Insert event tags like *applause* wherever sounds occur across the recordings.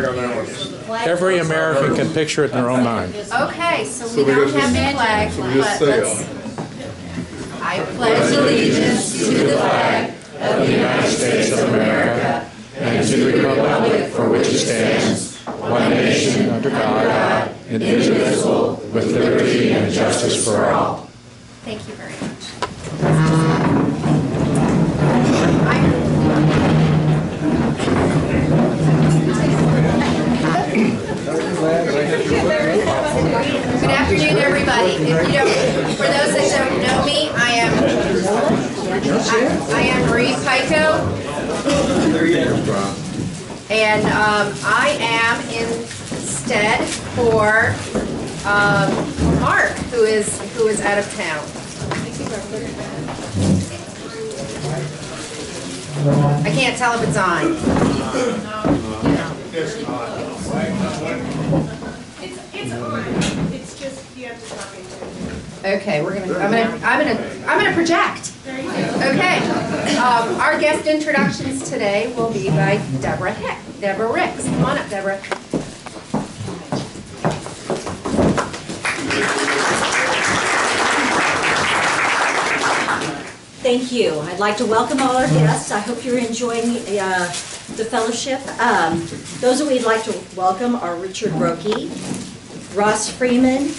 flag on that one. Every American can picture it in their own mind. Okay, so So we we don't just- have the flag, So we just but say let's. it. I pledge allegiance to the flag of the United States of America and to the republic for which it stands, one nation under God, indivisible, with liberty and justice for all. Thank you very much. Good afternoon, everybody. If you don't, for those that don't know me, I am, I I And um, I am instead for um, Mark, who is, who is out of town. I can't tell if it's on. It's, it's on, it's just, you have to talk into it. Okay, we're gonna, I'm gonna, I'm gonna, I'm gonna project. Okay. Um, Our guest introductions today will be by Deborah Hick, Deborah Ricks. Come on up, Deborah. Thank you. I'd like to welcome all our guests. I hope you're enjoying uh, the fellowship. Um, Those that we'd like to welcome are Richard Brokey, Ross Freeman,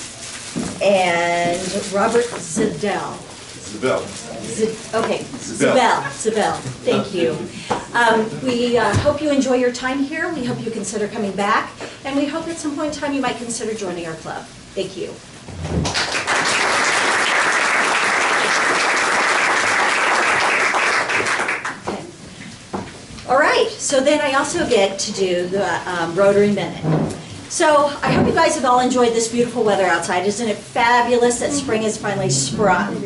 and Robert Zidell. Isabel. Z- Okay. Zabel, Zabel, thank you. Um, We uh, hope you enjoy your time here. We hope you consider coming back, and we hope at some point in time you might consider joining our club. Thank you. Okay. All right, so then I also get to do the um, Rotary Minute. So I hope you guys have all enjoyed this beautiful weather outside. Isn't it fabulous that spring has finally sprung?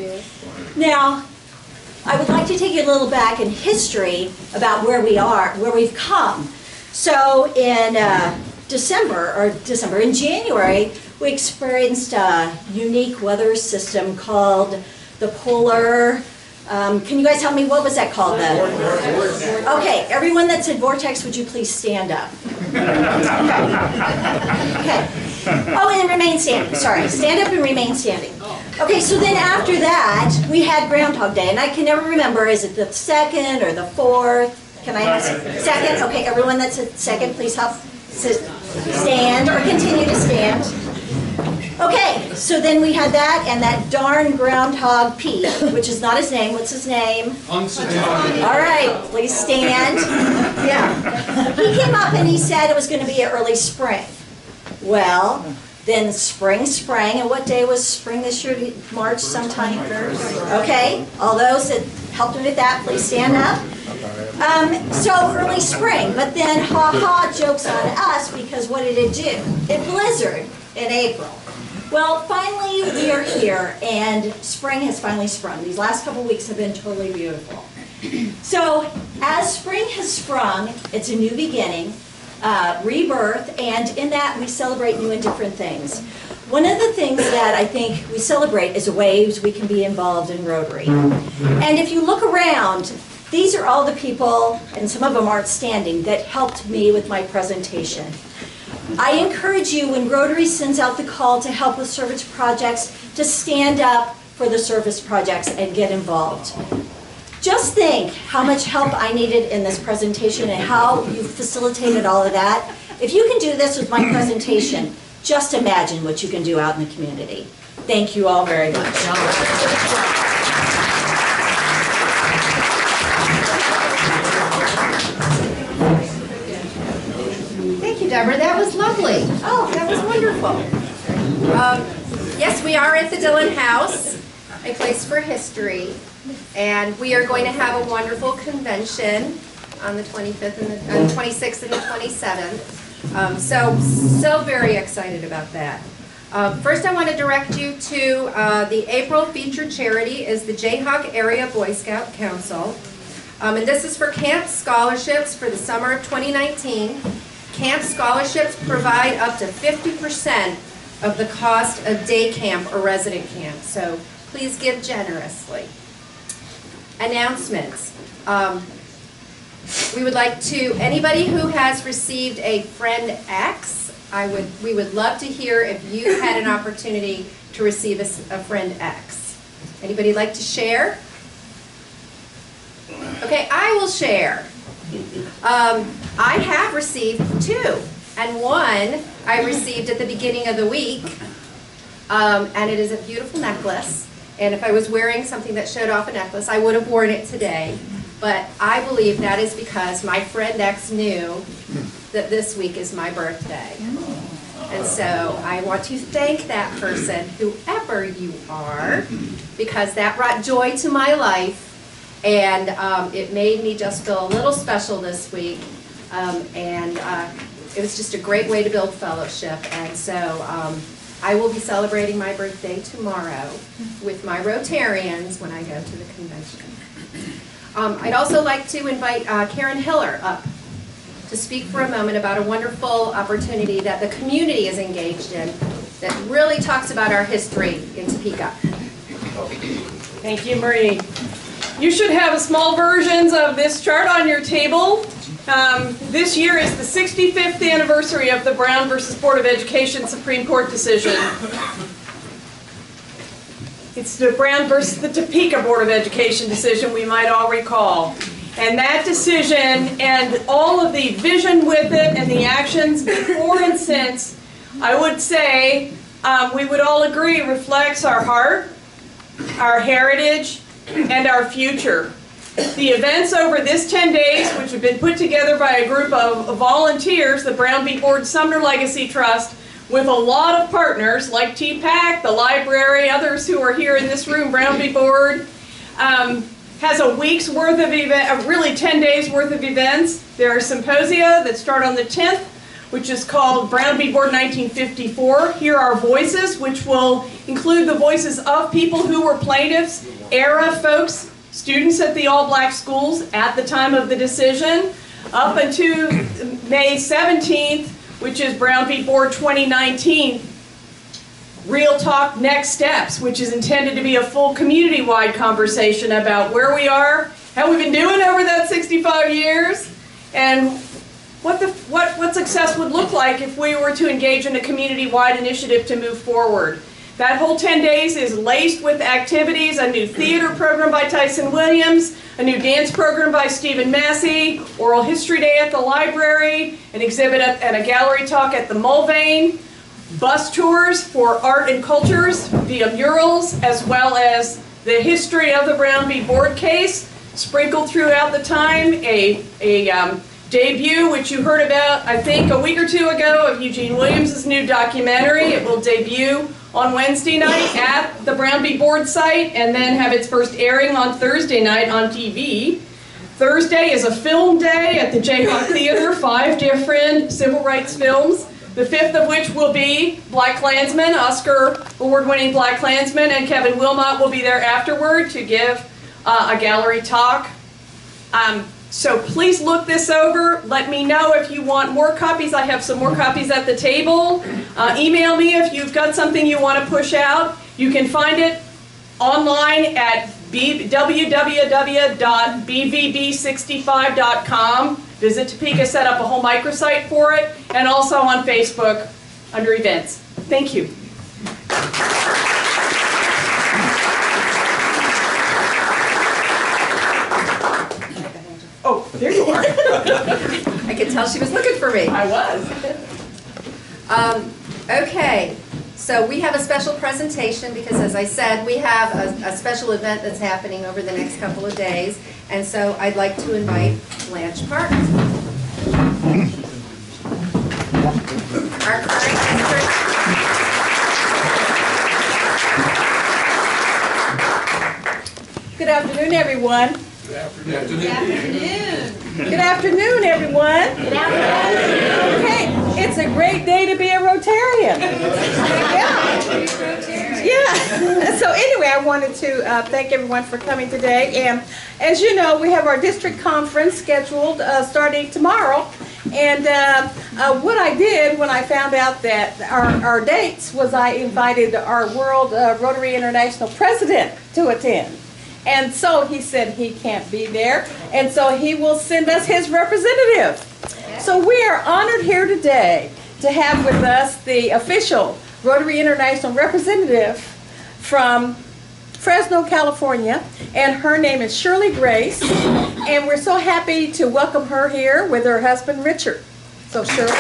Now, I would like to take you a little back in history about where we are, where we've come. So in uh, December, or December, in January, we experienced a unique weather system called the polar, um, can you guys tell me, what was that called? then? Okay, everyone that said vortex, would you please stand up? Okay. Oh, and remain standing, sorry. Stand up and remain standing. Okay, so then after that, we had Groundhog Day, and I can never remember, is it the second or the fourth? Can I ask? second? Okay, everyone that's a second, please help stand or continue to stand. Okay, so then we had that and that darn Groundhog Pete, which is not his name. What's his name? All right, please stand. Yeah. He came up and he said it was going to be early spring. Well, then spring sprang, and what day was spring this year? March sometime? Okay, all those that helped me with that, please stand up. Um, so early spring, but then ha-ha jokes on us because what did it do? It blizzard in April. Well, finally, we are here, and spring has finally sprung. These last couple weeks have been totally beautiful. So, as spring has sprung, it's a new beginning, uh, rebirth, and in that we celebrate new and different things. One of the things that I think we celebrate is ways we can be involved in Rotary. And if you look around, these are all the people, and some of them aren't standing, that helped me with my presentation. I encourage you, when Rotary sends out the call to help with service projects, to stand up for the service projects and get involved. Just think how much help I needed in this presentation and how you facilitated all of that. If you can do this with my presentation, just imagine what you can do out in the community. Thank you all very much. Thank you, Deborah. That was lovely. Oh, that was wonderful. Um, Yes, we are at the Dillon House, a place for history. And we are going to have a wonderful convention on the 25th and the, uh, 26th and the 27th. Um, So, so very excited about that. Um, First, I want to direct you to, uh, the April featured charity is the Jayhawk Area Boy Scout Council. Um, and this is for camp scholarships for the summer of 2019. Camp scholarships provide up to 50% of the cost of day camp or resident camp, so please give generously. Announcements. Um, we would like to, anybody who has received a Friend X, I would, we would love to hear if you had an opportunity to receive a, a Friend X. Anybody like to share? Okay, I will share. Um, I have received two, and one I received at the beginning of the week. Um, and it is a beautiful necklace. And if I was wearing something that showed off a necklace, I would have worn it today. But I believe that is because my friend X knew that this week is my birthday. And so I want to thank that person, whoever you are, because that brought joy to my life. And um, it made me just feel a little special this week. Um, and uh, it was just a great way to build fellowship. And so um, I will be celebrating my birthday tomorrow with my Rotarians when I go to the convention. Um, I'd also like to invite uh, Karen Hiller up to speak for a moment about a wonderful opportunity that the community is engaged in that really talks about our history in Topeka. Thank you, Marie. You should have small versions of this chart on your table. Um, This year is the 65th anniversary of the Brown versus Board of Education Supreme Court decision. It's the Brown versus the Topeka Board of Education decision, we might all recall. And that decision and all of the vision with it and the actions before and since, I would say, um, we would all agree reflects our heart, our heritage, and our future. The events over this 10 days, which have been put together by a group of volunteers, the Brown v. Board Sumner Legacy Trust, with a lot of partners like TPAC, the library, others who are here in this room, Brown v. Board, um, has a week's worth of event, uh, really 10 days worth of events. There are symposia that start on the 10th, which is called Brown v. Board 1954. Here are voices, which will include the voices of people who were plaintiffs, era folks, students at the all-black schools at the time of the decision, up until May 17th, which is Brown v. Board 2019. Real Talk Next Steps, which is intended to be a full community-wide conversation about where we are, how we've been doing over that 65 years, and what the what what success would look like if we were to engage in a community-wide initiative to move forward. That whole 10 days is laced with activities, a new theater program by Tyson Williams, a new dance program by Stephen Massey, oral history day at the library, an exhibit at, and a gallery talk at the Mulvane, bus tours for art and cultures via murals, as well as the history of the Brown v. Board case, sprinkled throughout the time, a, a um, debut, which you heard about, I think, a week or two ago, of Eugene Williams' new documentary. It will debut on Wednesday night at the Brown v. Board site, and then have its first airing on Thursday night on TV. Thursday is a film day at the Jayhawk *laughs* Theater, five different civil rights films. The fifth of which will be BlacKkKlansman, Oscar award-winning BlacKkKlansman, and Kevin Willmott will be there afterward to give uh, a gallery talk. Um, so please look this over. Let me know if you want more copies. I have some more copies at the table. Uh, email me if you've got something you want to push out. You can find it online at www.bvb65.com. Visit Topeka set up a whole microsite for it, and also on Facebook under events. Thank you. There you are. *laughs* I could tell she was looking for me. I was. Um, okay, so we have a special presentation because as I said, we have a, a special event that's happening over the next couple of days. And so I'd like to invite Blanche Park. Our current district. Good afternoon, everyone. Good afternoon. Good afternoon, everyone. Good afternoon. Okay, it's a great day to be a Rotarian. Yeah. Yeah. *laughs* So anyway, I wanted to uh, thank everyone for coming today. And as you know, we have our district conference scheduled uh, starting tomorrow. And uh, uh, what I did when I found out that our, our dates was I invited our World uh, Rotary International president to attend. And so he said he can't be there, and so he will send us his representative. So we are honored here today to have with us the official Rotary International representative from Fresno, California, and her name is Shirley Grace. And we're so happy to welcome her here with her husband Richard. So Shirley.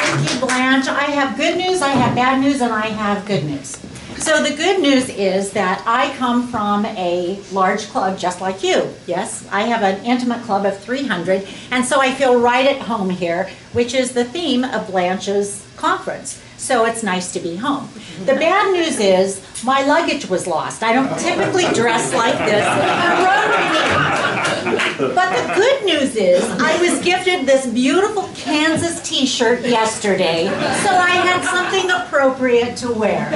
Thank you, Blanche. I have good news, I have bad news, and I have good news. So the good news is that I come from a large club just like you. Yes, I have an intimate club of 300, and so I feel right at home here, which is the theme of Blanche's conference. So it's nice to be home. The bad news is my luggage was lost. I don't typically dress like this. But the good news is I was gifted this beautiful Kansas t-shirt yesterday, so I had something appropriate to wear.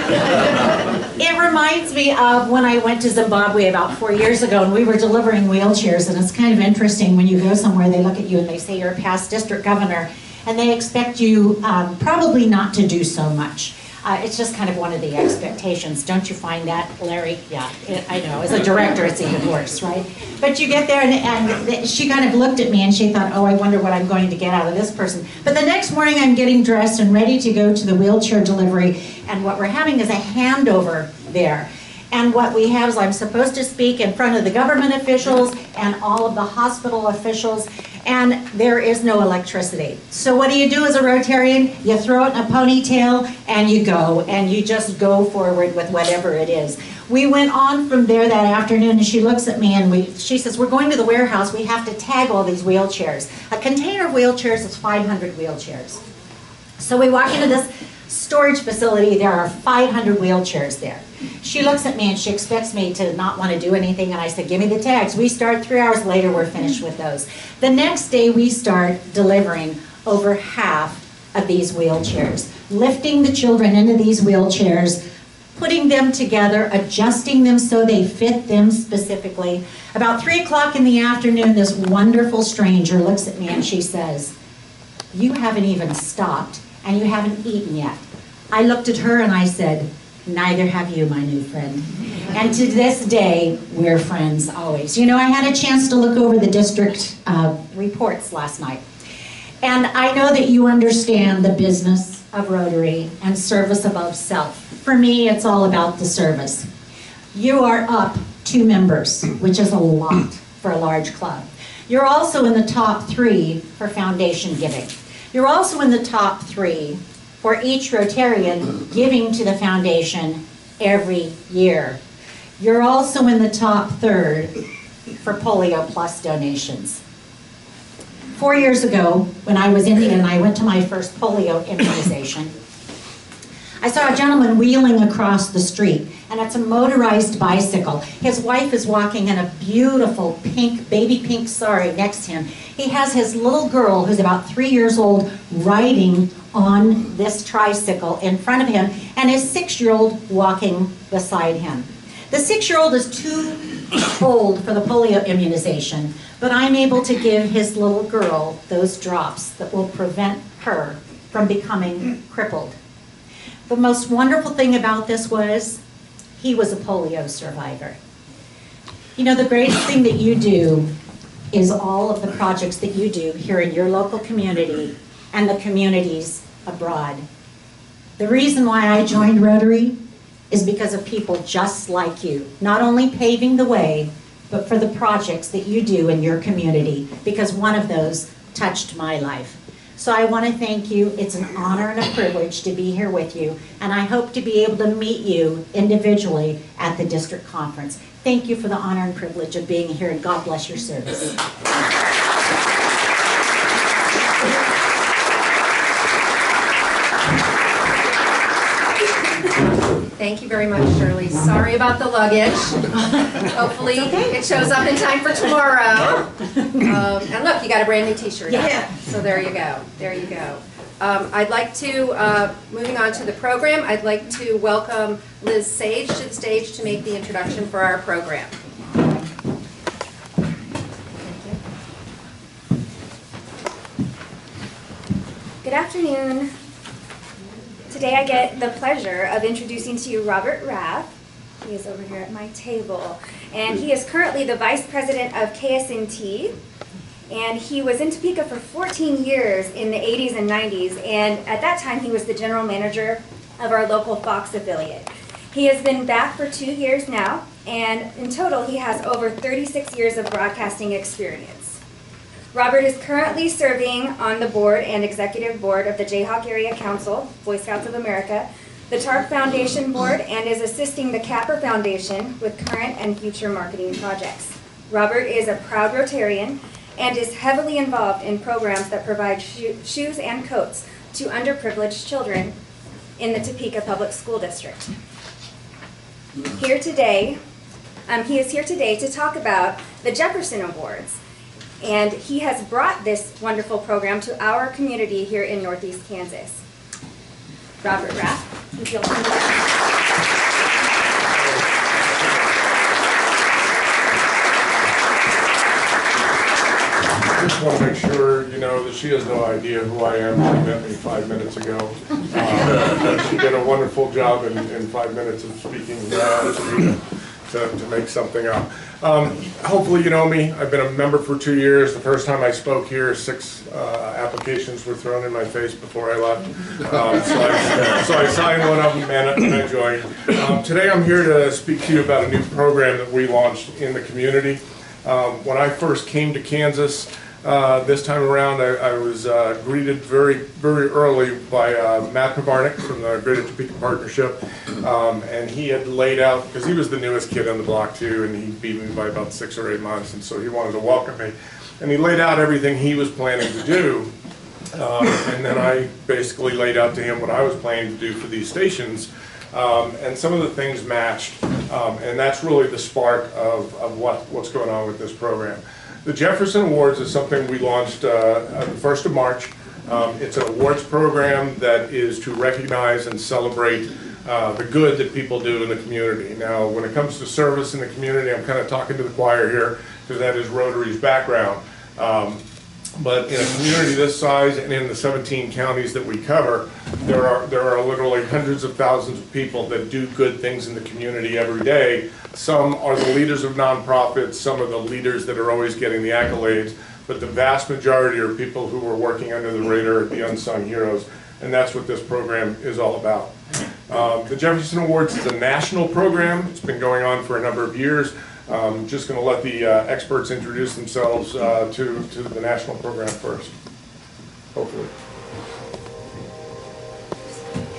It reminds me of when I went to Zimbabwe about four years ago and we were delivering wheelchairs and it's kind of interesting when you go somewhere, they look at you and they say you're a past district governor and they expect you um, probably not to do so much. Uh, it's just kind of one of the expectations. Don't you find that, Larry? Yeah, it, I know. As a director, it's even worse, right? But you get there, and, and th- she kind of looked at me and she thought, oh, I wonder what I'm going to get out of this person. But the next morning, I'm getting dressed and ready to go to the wheelchair delivery, and what we're having is a handover there. And what we have is I'm supposed to speak in front of the government officials and all of the hospital officials, and there is no electricity. So what do you do as a Rotarian? You throw it in a ponytail and you go, and you just go forward with whatever it is. We went on from there that afternoon, and she looks at me and we, she says, we're going to the warehouse, we have to tag all these wheelchairs. A container of wheelchairs is 500 wheelchairs. So we walk into this storage facility, there are 500 wheelchairs there. She looks at me and she expects me to not want to do anything, and I said, Give me the tags. We start three hours later, we're finished with those. The next day, we start delivering over half of these wheelchairs, lifting the children into these wheelchairs, putting them together, adjusting them so they fit them specifically. About three o'clock in the afternoon, this wonderful stranger looks at me and she says, You haven't even stopped and you haven't eaten yet. I looked at her and I said, Neither have you, my new friend. And to this day, we're friends always. You know, I had a chance to look over the district uh, reports last night. And I know that you understand the business of Rotary and service above self. For me, it's all about the service. You are up two members, which is a lot for a large club. You're also in the top three for foundation giving. You're also in the top three for each Rotarian giving to the foundation every year. You're also in the top third for Polio Plus donations. Four years ago, when I was in and I went to my first polio immunization, I saw a gentleman wheeling across the street, and it's a motorized bicycle. His wife is walking in a beautiful pink, baby pink sari next to him. He has his little girl, who's about three years old, riding on this tricycle in front of him, and his six year old walking beside him. The six year old is too old for the polio immunization, but I'm able to give his little girl those drops that will prevent her from becoming crippled. The most wonderful thing about this was he was a polio survivor. You know, the greatest thing that you do is all of the projects that you do here in your local community and the communities abroad. The reason why I joined Rotary is because of people just like you, not only paving the way, but for the projects that you do in your community, because one of those touched my life. So I want to thank you. It's an honor and a privilege to be here with you, and I hope to be able to meet you individually at the district conference. Thank you for the honor and privilege of being here, and God bless your service. Thank you very much, Shirley. Sorry about the luggage. *laughs* Hopefully, it shows up in time for tomorrow. *laughs* Um, And look, you got a brand new t-shirt. Yeah. So there you go, there you go. Um, I'd like to, uh, moving on to the program, I'd like to welcome Liz Sage to the stage to make the introduction for our program. Thank you. Good afternoon. today I get the pleasure of introducing to you Robert Raff. He is over here at my table. And he is currently the Vice President of KSNT. And he was in Topeka for 14 years in the 80s and 90s. And at that time, he was the general manager of our local Fox affiliate. He has been back for two years now. And in total, he has over 36 years of broadcasting experience. Robert is currently serving on the board and executive board of the Jayhawk Area Council, Boy Scouts of America, the TARP Foundation Board, and is assisting the Capper Foundation with current and future marketing projects. Robert is a proud Rotarian and is heavily involved in programs that provide sho- shoes and coats to underprivileged children in the Topeka Public School District. Here today, um, he is here today to talk about the Jefferson Awards. And he has brought this wonderful program to our community here in Northeast Kansas. Robert Raff, if you'll come I just want to make sure, you know, that she has no idea who I am. She met me five minutes ago. Uh, She did a wonderful job in, in five minutes of speaking to to, to make something up. Um, Hopefully you know me. I've been a member for two years. The first time I spoke here, six uh, applications were thrown in my face before I left. Um, So I, so I signed one of them and and I joined. Um, Today I'm here to speak to you about a new program that we launched in the community. Um, When I first came to Kansas, uh, this time around, I, I was uh, greeted very, very early by uh, Matt Pivarnik from the Greater Topeka Partnership. Um, and he had laid out, because he was the newest kid on the block too, and he beat me by about six or eight months, and so he wanted to welcome me. And he laid out everything he was planning to do. Um, and then I basically laid out to him what I was planning to do for these stations. Um, and some of the things matched. Um, and that's really the spark of, of what, what's going on with this program. The Jefferson Awards is something we launched uh, on the 1st of March. Um, It's an awards program that is to recognize and celebrate uh, the good that people do in the community. Now, when it comes to service in the community, I'm kind of talking to the choir here, because that is Rotary's background. Um, but in a community this size and in the 17 counties that we cover, there are, there are literally hundreds of thousands of people that do good things in the community every day. Some are the leaders of nonprofits, some are the leaders that are always getting the accolades, but the vast majority are people who are working under the radar, the unsung heroes, and that's what this program is all about. Um, The Jefferson Awards is a national program. It's been going on for a number of years. Um, Just going to let the uh, experts introduce themselves uh, to, to the national program first, hopefully.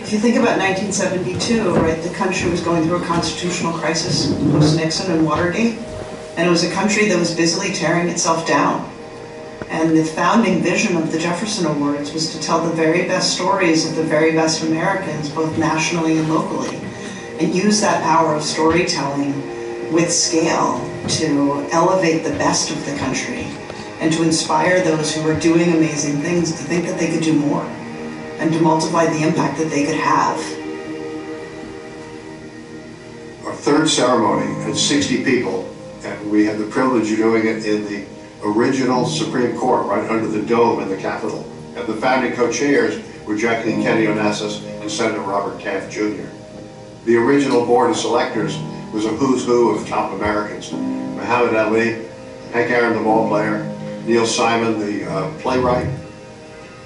If you think about 1972, right, the country was going through a constitutional crisis post-Nixon and Watergate, and it was a country that was busily tearing itself down. And the founding vision of the Jefferson Awards was to tell the very best stories of the very best Americans, both nationally and locally, and use that power of storytelling with scale to elevate the best of the country and to inspire those who are doing amazing things to think that they could do more and to multiply the impact that they could have. Our third ceremony had 60 people, and we had the privilege of doing it in the original Supreme Court, right under the dome in the Capitol. And the founding co-chairs were Jacqueline Kennedy Onassis and Senator Robert Taft Jr. The original board of selectors was a who's who of top Americans. Muhammad Ali, Hank Aaron, the ball player, Neil Simon, the uh, playwright,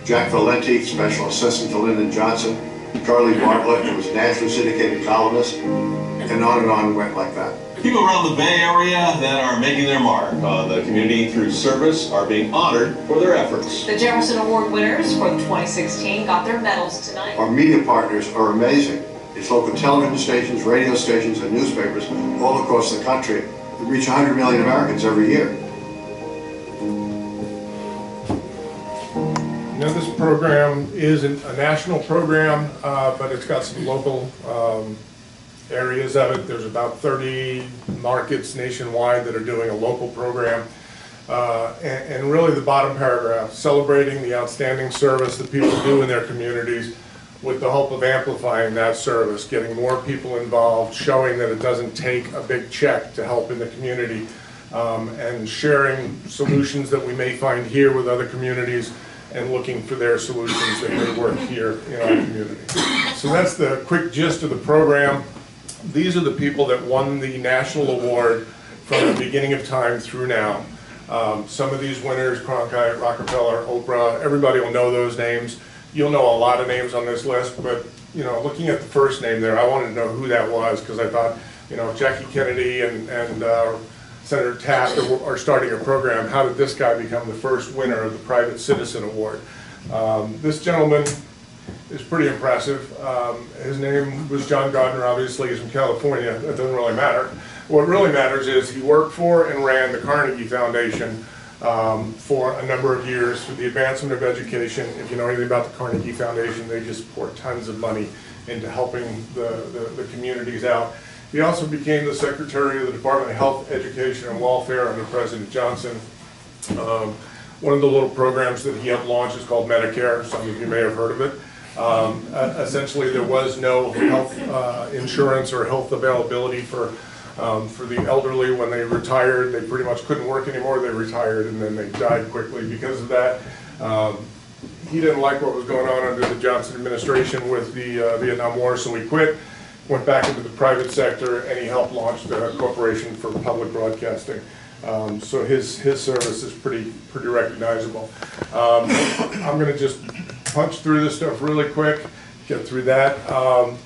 Jack Valenti, special assistant to Lyndon Johnson, Charlie Bartlett, who was a nationally syndicated columnist, and on and on went like that. People around the Bay Area that are making their mark on the community through service are being honored for their efforts. The Jefferson Award winners for 2016 got their medals tonight. Our media partners are amazing. It's local television stations, radio stations, and newspapers all across the country that reach 100 million Americans every year. You know, this program is a national program, uh, but it's got some local um, areas of it. There's about 30 markets nationwide that are doing a local program. Uh, And and really, the bottom paragraph, celebrating the outstanding service that people do in their communities with the hope of amplifying that service, getting more people involved, showing that it doesn't take a big check to help in the community, um, and sharing solutions that we may find here with other communities and looking for their solutions that may work here in our community. So that's the quick gist of the program. These are the people that won the national award from the beginning of time through now. Um, Some of these winners, Cronkite, Rockefeller, Oprah, everybody will know those names. You'll know a lot of names on this list, but, you know, looking at the first name there, I wanted to know who that was, because I thought, you know, Jackie Kennedy and, and uh, Senator Taft are, are starting a program. How did this guy become the first winner of the Private Citizen Award? Um, This gentleman is pretty impressive. Um, His name was John Gardner, obviously, he's from California, that doesn't really matter. What really matters is he worked for and ran the Carnegie Foundation um, for a number of years for the advancement of education. If you know anything about the Carnegie Foundation, they just pour tons of money into helping the, the, the communities out. He also became the Secretary of the Department of Health, Education, and Welfare under President Johnson. Um, One of the little programs that he helped launch is called Medicare. Some of you may have heard of it. Um, Essentially, there was no health uh, insurance or health availability for, um, for the elderly when they retired. They pretty much couldn't work anymore. They retired and then they died quickly because of that. Um, He didn't like what was going on under the Johnson administration with the uh, Vietnam War, so he quit, went back into the private sector, and he helped launch the Corporation for Public Broadcasting. Um, So his, his service is pretty, pretty recognizable. Um, I'm gonna just punch through this stuff really quick, get through that. Um,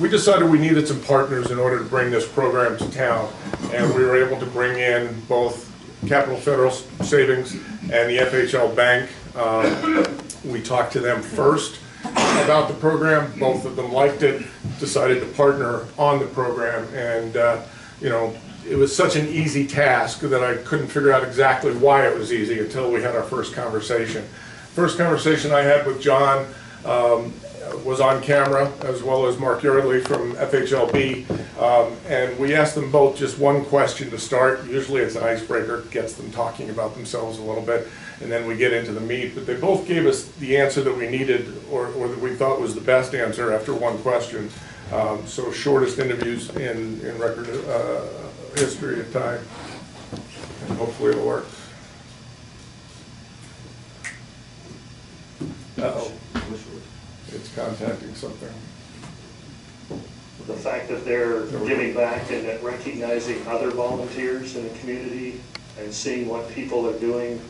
We decided we needed some partners in order to bring this program to town, and we were able to bring in both Capitol Federal Savings and the FHL Bank. Um, We talked to them first about the program, both of them liked it, decided to partner on the program, and, uh, you know, it was such an easy task that I couldn't figure out exactly why it was easy until we had our first conversation. First conversation I had with John um, was on camera, as well as Mark Yardley from FHLB. Um, And we asked them both just one question to start. Usually it's an icebreaker, gets them talking about themselves a little bit, and then we get into the meat. But they both gave us the answer that we needed, or or that we thought was the best answer after one question. Um, So shortest interviews in, in record uh, history of time. And hopefully it'll work. Contacting something. the fact that they're giving back and that recognizing other volunteers in the community and seeing what people are doing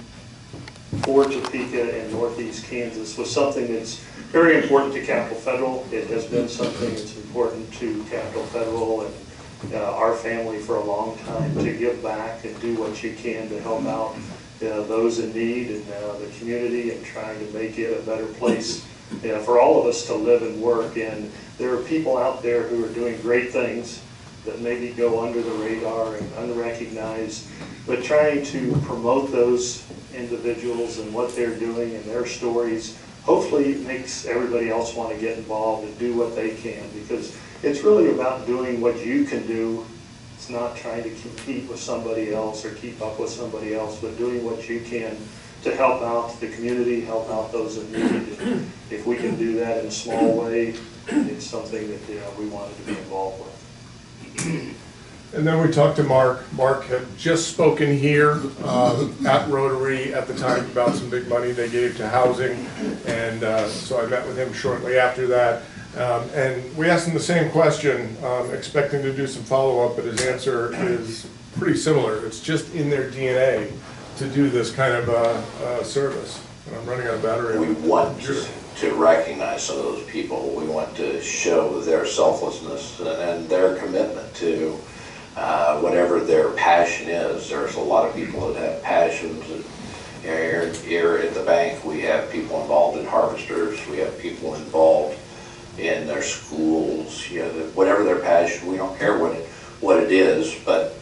for Topeka and northeast Kansas was something that's very important to Capitol Federal. It has been something that's important to Capitol Federal and uh, our family for a long time to give back and do what you can to help out uh, those in need and uh, the community and trying to make it a better place uh, for all of us to live and work. And there are people out there who are doing great things that maybe go under the radar and unrecognized, but trying to promote those individuals and what they're doing and their stories, hopefully makes everybody else want to get involved and do what they can because it's really about doing what you can do. It's not trying to compete with somebody else or keep up with somebody else, but doing what you can to help out the community, help out those in need. If we can do that in a small way, it's something that you know, we wanted to be involved with. And then we talked to Mark. Mark had just spoken here um, at Rotary at the time about some big money they gave to housing. And uh, so I met with him shortly after that. Um, And we asked him the same question, um, expecting to do some follow-up, but his answer is pretty similar. It's just in their DNA to do this kind of uh, uh, service. And I'm running out of battery. We want to recognize some of those people. We want to show their selflessness and- their commitment to uh, whatever their passion is. There's a lot of people that have passions. Here here at the bank, we have people involved in harvesters, we have people involved in their schools, you know, whatever their passion, we don't care what it, what it is, but,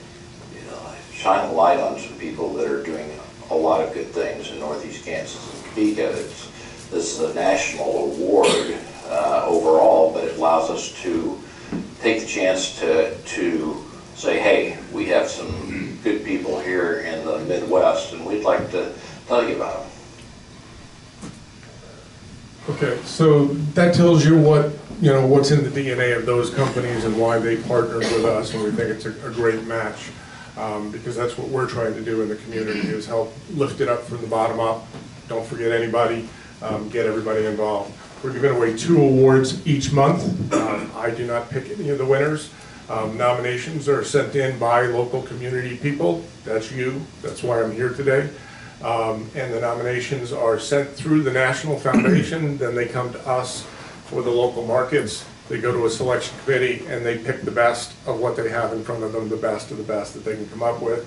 shine a light on some people that are doing a lot of good things in northeast Kansas and Topeka. It's, this is a national award uh, overall, but it allows us to take the chance to, to say, hey, we have some good people here in the Midwest, and we'd like to tell you about them. Okay, so that tells you what, you know, what's in the DNA of those companies and why they partnered with us, and we think it's a, a great match. Um, because that's what we're trying to do in the community, is help lift it up from the bottom up don't forget anybody, um, get everybody involved. We're giving away two awards each month. Um, I do not pick any of the winners. Um, Nominations are sent in by local community people. That's you. That's why I'm here today. Um, And the nominations are sent through the National Foundation, then they come to us for the local markets. They go to a selection committee and they pick the best of what they have in front of them, the best of the best that they can come up with.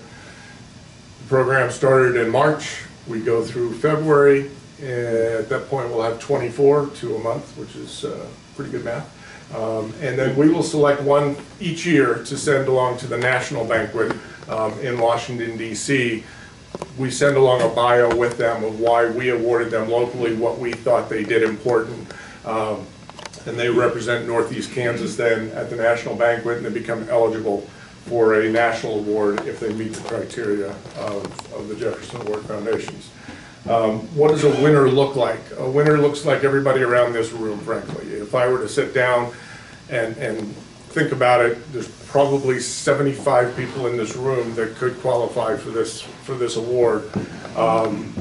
The program started in March. We go through February. At that point, we'll have 24, to a month, which is uh, pretty good math. Um, And then we will select one each year to send along to the national banquet um, in Washington DC. We send along a bio with them of why we awarded them locally, what we thought they did important. Um, And they represent Northeast Kansas then at the national banquet, and they become eligible for a national award if they meet the criteria of, of the Jefferson Award Foundations. Um, What does a winner look like? A winner looks like everybody around this room, frankly. If I were to sit down and, and think about it, there's probably 75 people in this room that could qualify for this, for this award. Um,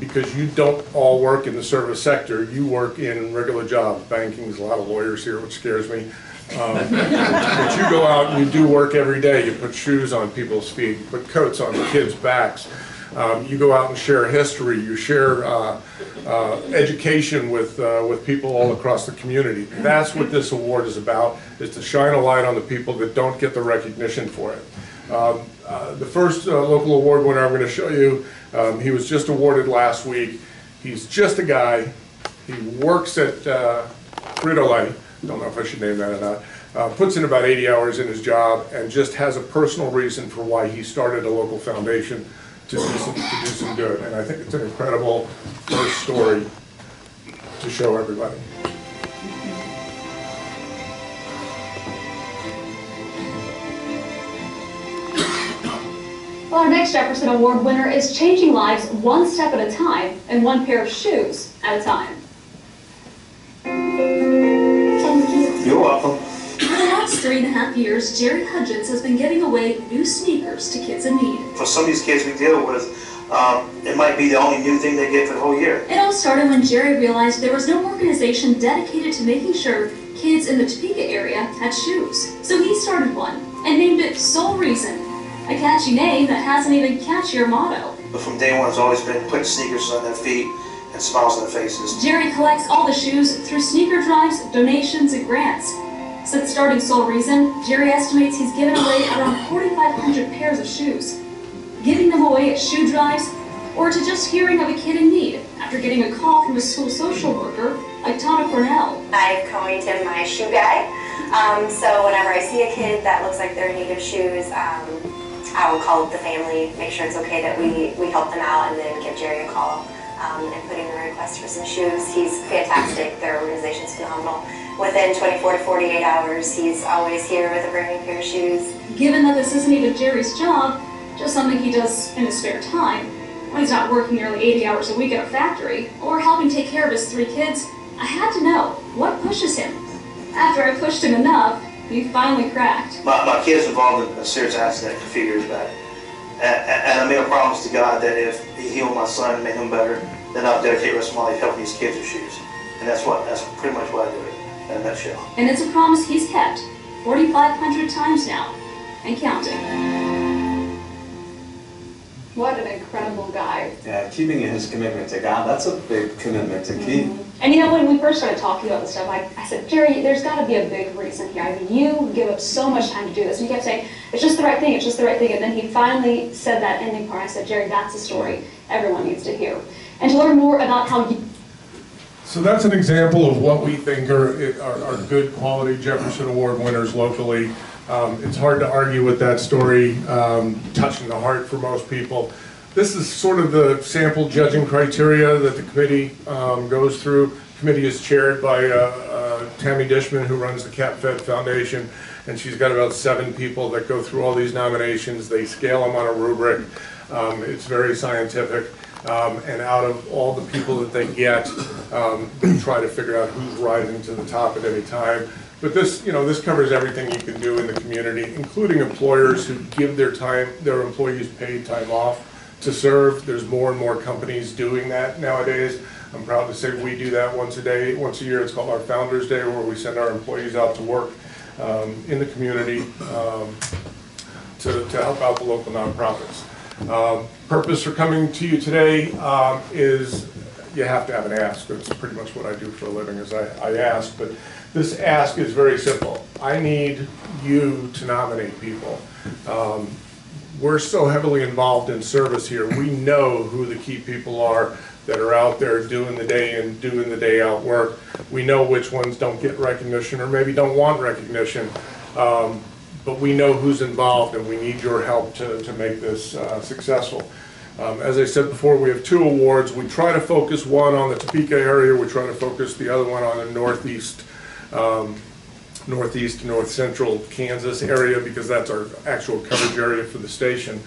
Because you don't all work in the service sector, you work in regular jobs. Banking's a lot of lawyers here, which scares me. Um, *laughs* But you go out and you do work every day. You put shoes on people's feet, you put coats on the kids' backs. Um, You go out and share history, you share uh, uh, education with, uh, with people all across the community. That's what this award is about, is to shine a light on the people that don't get the recognition for it. Um, uh, The first uh, local award winner I'm going to show you, um, he was just awarded last week. He's just a guy, he works at uh, Frito-Lay, don't know if I should name that or not, uh, puts in about 80 hours in his job and just has a personal reason for why he started a local foundation to do some, to do some good. And I think it's an incredible first story to show everybody. Well, our next Jefferson Award winner is changing lives one step at a time and one pair of shoes at a time. You're welcome. For the last three and a half years, Jerry Hudgens has been giving away new sneakers to kids in need. For some of these kids we deal with, um, it might be the only new thing they get for the whole year. It all started when Jerry realized there was no organization dedicated to making sure kids in the Topeka area had shoes. So he started one and named it Sole Reason, a catchy name that has an even catchier motto. But from day one, it's always been putting sneakers on their feet and smiles on their faces. Jerry collects all the shoes through sneaker drives, donations, and grants. Since starting Sole Reason, Jerry estimates he's given away around 4,500 pairs of shoes. Giving them away at shoe drives, or to just hearing of a kid in need after getting a call from a school social worker like Tana Cornell. I've coined him my shoe guy. Um, so whenever I see a kid that looks like they're in need of shoes, um, I will call the family, make sure it's okay that we, we help them out, and then give Jerry a call um, and put in a request for some shoes. He's fantastic. Their organization's phenomenal. Within 24 to 48 hours, he's always here with a brand new pair of shoes. Given that this isn't even Jerry's job, just something he does in his spare time, when he's not working nearly 80 hours a week at a factory, or helping take care of his three kids, I had to know what pushes him. After I pushed him enough, he finally cracked. My, my kid's involved in a serious accident a few years back. And, and I made a promise to God that if he healed my son and made him better, then I'll dedicate the rest of my life helping these kids with shoes. And that's what, that's pretty much what I do in a nutshell. And it's a promise he's kept 4,500 times now, and counting. What an incredible guy. Yeah, keeping his commitment to God, that's a big commitment to keep. Mm-hmm. And you know, when we first started talking about this stuff, I, I said, Jerry, there's got to be a big reason here. I mean, you give up so much time to do this. And he kept saying, it's just the right thing, it's just the right thing. And then he finally said that ending part. I said, Jerry, that's a story everyone needs to hear. And to learn more about how you, So that's an example of what we think are, are, are good quality Jefferson Award winners locally. Um, it's hard to argue with that story, um, touching the heart for most people. This is sort of the sample judging criteria that the committee um, goes through. Committee is chaired by uh, uh, Tammy Dishman, who runs the Cap Fed Foundation, and she's got about seven people that go through all these nominations. They scale them on a rubric. Um, it's very scientific. Um, and out of all the people that they get, um, they try to figure out who's rising to the top at any time. But this, you know, this covers everything you can do in the community, including employers who give their time, their employees paid time off to serve. There's more and more companies doing that nowadays. I'm proud to say we do that once a day, once a year. It's called our Founders Day, where we send our employees out to work um, in the community um, to, to help out the local nonprofits. Um, Purpose for coming to you today um, is you have to have an ask. That's pretty much what I do for a living is I, I ask. But this ask is very simple. I need you to nominate people. Um, we're so heavily involved in service here. We know who the key people are that are out there doing the day in, doing the day out work. We know which ones don't get recognition or maybe don't want recognition. Um, but we know who's involved and we need your help to, to make this uh, successful. Um, As I said before, we have two awards. We try to focus one on the Topeka area, we try to focus the other one on the northeast, um, northeast, north central Kansas area because that's our actual coverage area for the station.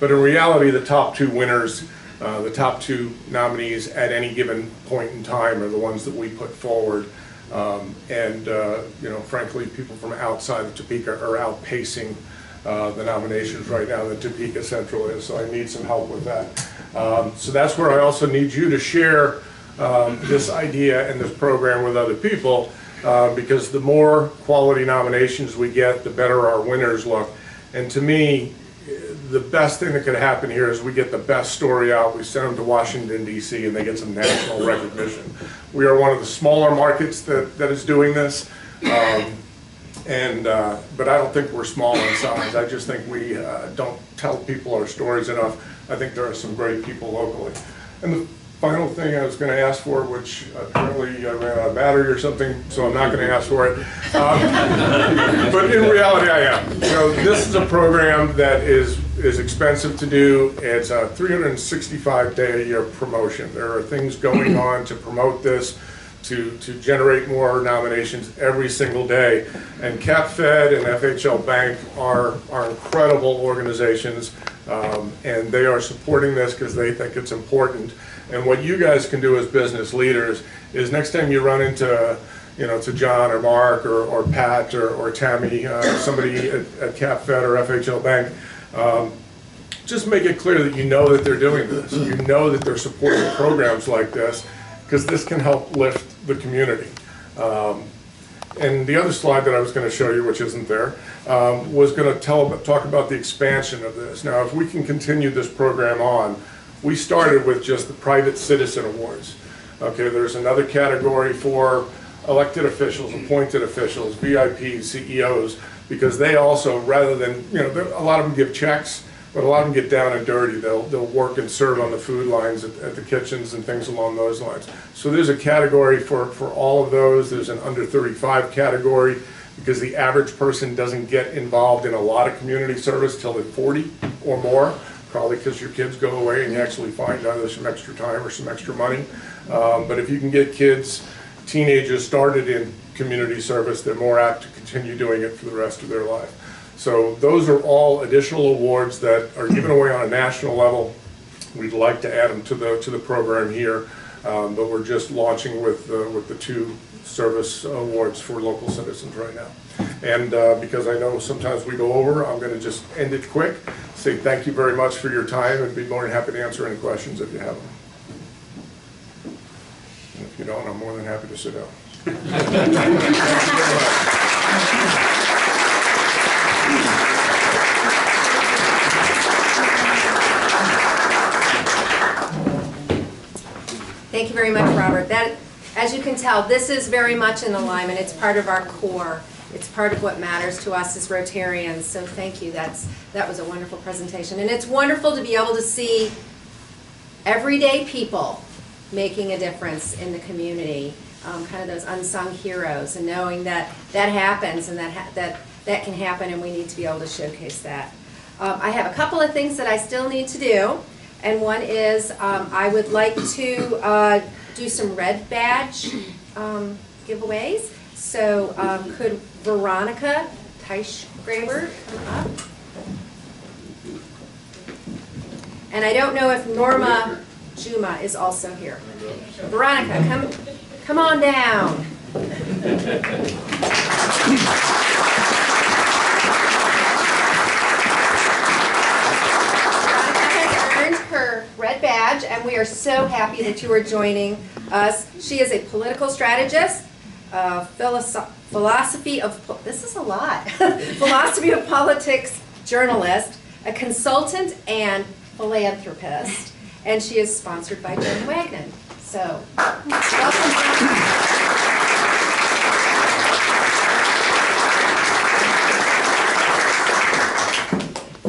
But in reality, the top two winners, uh, the top two nominees at any given point in time are the ones that we put forward. Um, And, uh, you know, frankly, people from outside of Topeka are outpacing uh, the nominations right now that Topeka Central is, so I need some help with that. Um, So that's where I also need you to share um, this idea and this program with other people, uh, because the more quality nominations we get, the better our winners look. And to me, the best thing that could happen here is we get the best story out, we send them to Washington DC, and they get some national *laughs* recognition. We are one of the smaller markets that, that is doing this. Um, and, uh, but I don't think we're small in size. I just think we uh, don't tell people our stories enough. I think there are some great people locally. And the final thing I was going to ask for, which apparently I ran out of battery or something, so I'm not going to ask for it. Um, *laughs* but in reality, I am. So this is a program that is is expensive to do. It's a 365 day a year promotion. There are things going *clears throat* on to promote this to, to generate more nominations every single day. And CapFed and FHL Bank are, are incredible organizations, um, and they are supporting this because they think it's important. And what you guys can do as business leaders is next time you run into, you know, to John or Mark or, or Pat or, or Tammy, uh, somebody at, at CapFed or FHL Bank, um, just make it clear that you know that they're doing this. You know that they're supporting programs like this because this can help lift the community. Um, and the other slide that I was going to show you, which isn't there, um, was going to tell talk about the expansion of this. Now, if we can continue this program on, we started with just the private citizen awards. Okay, there's another category for elected officials, appointed officials, VIPs, CEOs, because they also, rather than, you know, a lot of them give checks, but a lot of them get down and dirty. They'll, they'll work and serve on the food lines at, at the kitchens and things along those lines. So there's a category for, for all of those. There's an under 35 category because the average person doesn't get involved in a lot of community service till they're 40 or more, probably because your kids go away and you actually find either some extra time or some extra money. Um, but if you can get kids, teenagers started in community service, they're more apt to continue doing it for the rest of their life. So those are all additional awards that are given away on a national level. We'd like to add them to the, to the program here, um, but we're just launching with, uh, with the two service awards for local citizens right now. And uh, because I know sometimes we go over, I'm going to just end it quick, say thank you very much for your time, and be more than happy to answer any questions if you have them. And If you don't, I'm more than happy to sit down. Thank you very much, Robert. That, as you can tell, this is very much in alignment. It's part of our core. It's part of what matters to us as Rotarians. So thank you. That's that was a wonderful presentation, and it's wonderful to be able to see everyday people making a difference in the community. Um, kind of those unsung heroes, and knowing that that happens and that ha that that can happen, and we need to be able to showcase that. Um, I have a couple of things that I still need to do. And one is, um, I would like to, uh, do some red badge, um, giveaways. So, um, could Veronica Teichgraber come up? And I don't know if Norma Juma is also here. Veronica, come, come on down. Veronica has earned her Janet Badge, and we are so happy that you are joining us. She is a political strategist, uh, philosoph- philosophy of, this is a lot, *laughs* philosophy of politics journalist, a consultant, and philanthropist. And she is sponsored by Jen Wagner. So, welcome.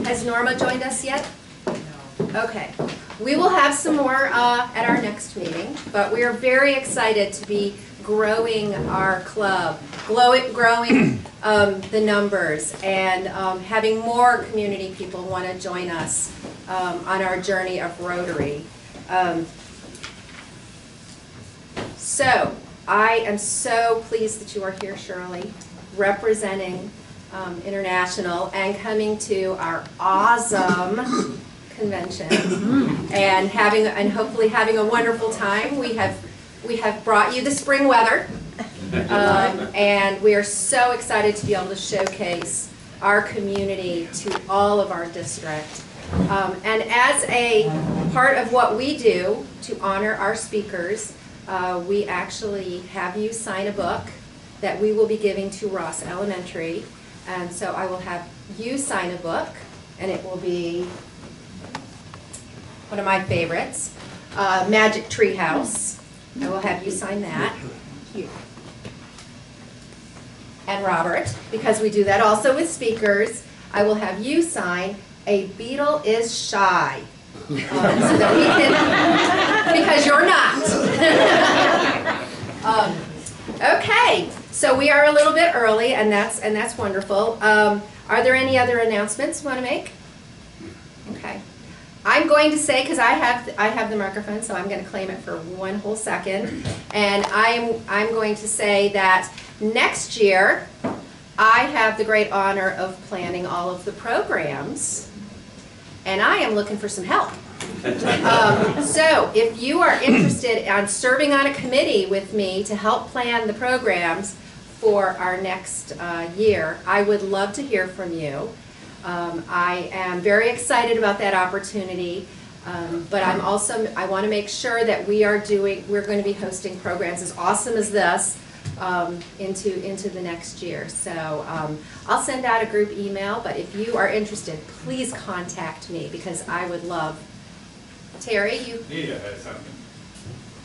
Has Norma joined us yet? No. Okay. We will have some more uh, at our next meeting, but we are very excited to be growing our club, growing *clears throat* um, the numbers, and um, having more community people want to join us um, on our journey of Rotary. Um, So, I am so pleased that you are here, Shirley, representing um, International and coming to our awesome *coughs* convention and having, and hopefully having a wonderful time. We have, we have brought you the spring weather. Um, And we are so excited to be able to showcase our community to all of our district. Um, And as a part of what we do to honor our speakers, uh, we actually have you sign a book that we will be giving to Ross Elementary. And so I will have you sign a book, and it will be one of my favorites, uh, Magic Tree House. I will have you sign that. And Robert, because we do that also with speakers, I will have you sign A Beetle is Shy. Um, so can, *laughs* because you're not. *laughs* Um, Okay, so we are a little bit early, and that's, and that's wonderful. Um, Are there any other announcements you want to make? Okay. I'm going to say, because I have, I have the microphone, so I'm going to claim it for one whole second. And I'm, I'm going to say that next year, I have the great honor of planning all of the programs, and I am looking for some help. Um, So if you are interested on serving on a committee with me to help plan the programs for our next uh, year, I would love to hear from you. Um, I am very excited about that opportunity, um, but I'm also, I want to make sure that we are doing, we're going to be hosting programs as awesome as this um, into, into the next year. So um, I'll send out a group email, but if you are interested, please contact me because I would love. Terry, you, Nita has something.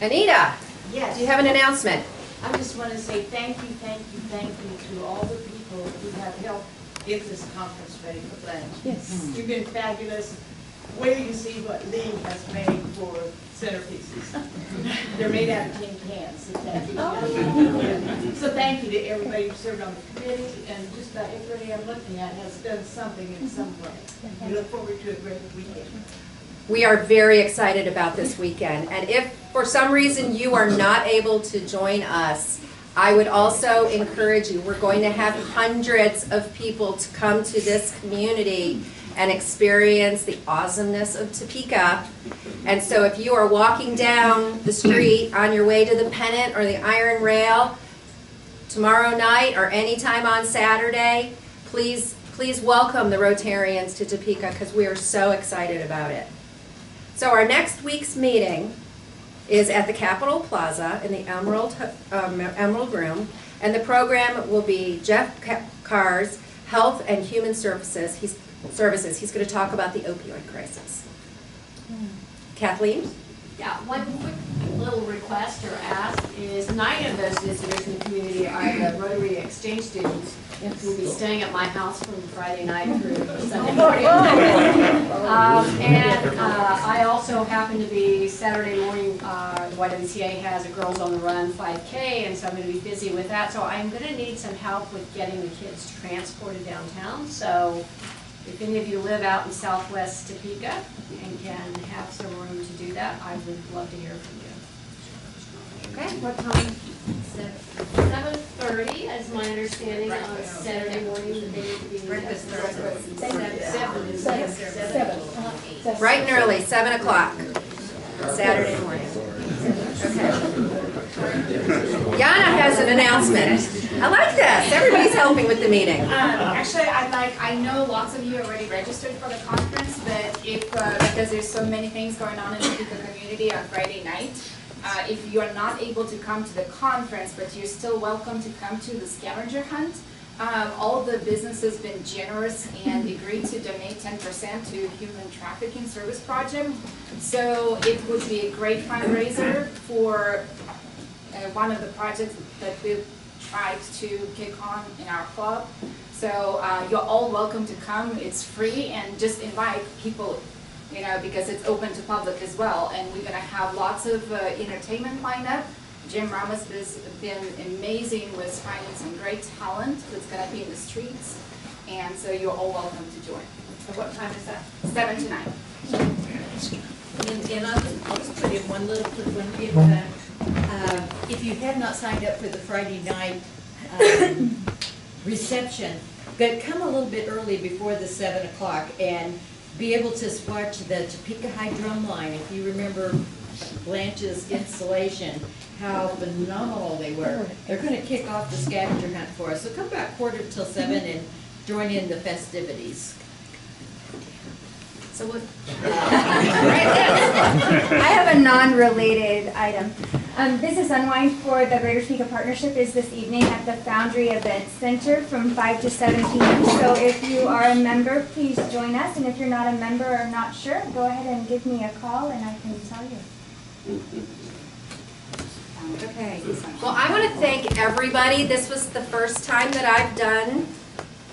Anita, Yes. do you have an announcement? I just want to say thank you, thank you, thank you to all the people who have helped get this conference ready for Blanche. Yes. Mm. You've been fabulous. Wait till you see what Lee has made for centerpieces. *laughs* They're made out of tin cans. so thank you. Oh. So thank you to everybody who served on the committee, and just about everybody I'm looking at has done something in some way. Mm-hmm. We look forward to a great weekend. We are very excited about this weekend, and if for some reason you are not able to join us, I would also encourage you, we're going to have hundreds of people to come to this community and experience the awesomeness of Topeka. And so if you are walking down the street on your way to the Pennant or the Iron Rail tomorrow night or anytime on Saturday, please, please welcome the Rotarians to Topeka because we are so excited about it. So our next week's meeting is at the Capitol Plaza in the Emerald, um, Emerald Room. And the program will be Jeff Carr's Health and Human Services. He's, Services. He's going to talk about the opioid crisis. Kathleen? Yeah, one quick little request or ask is nine of those visitors in the community are the Rotary Exchange students who will be staying at my house from Friday night through *laughs* Sunday morning. Um, And uh, I also happen to be, Saturday morning, uh, the YWCA has a Girls on the Run 5K, and so I'm going to be busy with that. So I'm going to need some help with getting the kids transported downtown. So if any of you live out in southwest Topeka and can have some room to do that, I would love to hear from you. Okay, what time? Seven thirty is my understanding on Saturday morning, that they need to be. Breakfast Seven. Seven. Seven. Bright and early, 7 o'clock, Saturday morning. Okay. Yana has an announcement. I like this. Everybody's helping with the meeting. Um, actually, I'd like, I know lots of you already registered for the conference, but if, uh, because there's so many things going on in the Topeka community on Friday night, uh, if you are not able to come to the conference, but you're still welcome to come to the scavenger hunt, um, all the businesses been generous and *laughs* agreed to donate ten percent to Human Trafficking Service Project. So it would be a great fundraiser for uh, one of the projects that we've tried to kick on in our club. So uh, you're all welcome to come. It's free and just invite people, you know, because it's open to public as well. And we're gonna have lots of uh, entertainment lined up. Jim Ramos has been amazing with finding some great talent that's gonna be in the streets. And so you're all welcome to join. So what time is that? Seven to nine. And, and I'll I'll just put in one little quick one. If, uh, uh, if you have not signed up for the Friday night um, reception, but come a little bit early before the seven o'clock and be able to watch the Topeka High Drum Line. If you remember Blanche's installation, how phenomenal they were. Oh. They're gonna kick off the scavenger hunt for us. So come back quarter till seven and join in the festivities. So what? *laughs* *laughs* I have a non-related item. Um, is Unwind for the Greater Topeka Partnership is this evening at the Foundry Event Center from 5 to 7 p.m. So if you are a member, please join us. And if you're not a member or not sure, go ahead and give me a call and I can tell you. *laughs* Okay. Well, I want to thank everybody. This was the first time that I've done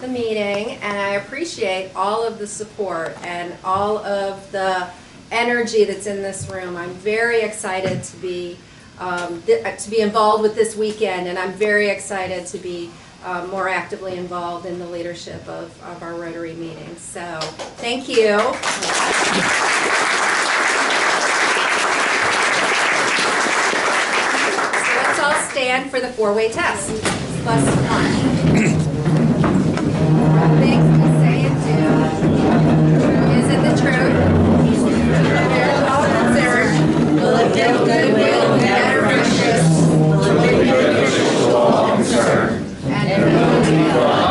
the meeting, and I appreciate all of the support and all of the energy that's in this room. I'm very excited to be um, to be involved with this weekend, and I'm very excited to be uh, more actively involved in the leadership of, of our Rotary meeting. So thank you. So let's all stand for the four-way test. Plus one. Things say and do. Is it the truth? Will it good will. concern, and it will be.